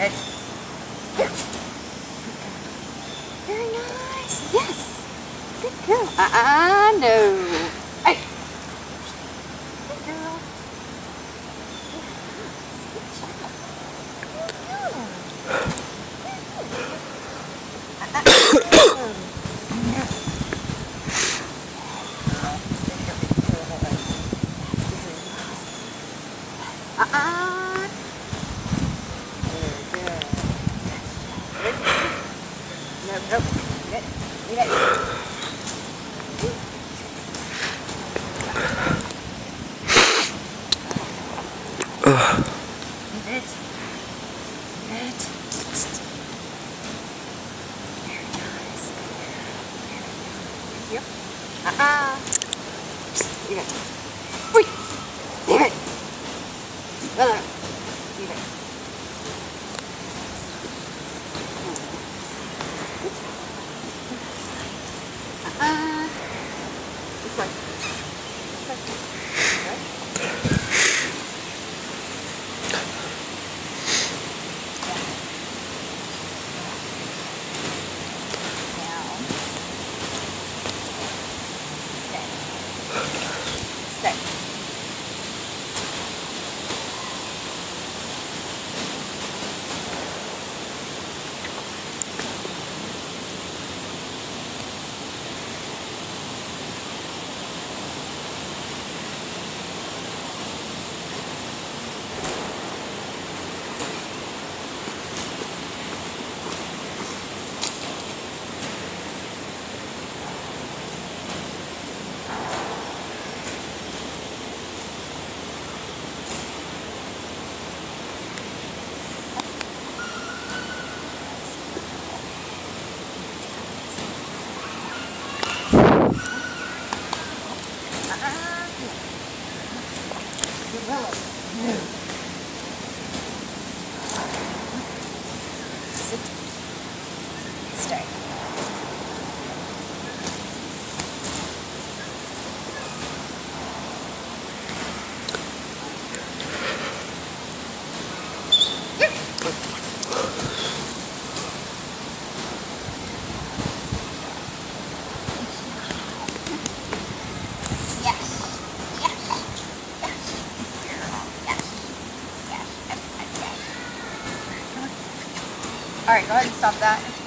Good. Very nice. Yes. Good girl. Uh-uh, no. Hey. Good girl. Uh-uh. Ugh. Yep. Uh-uh. Yeah. Wait. Damn it. Uh. Willow. All right, go ahead and stop that.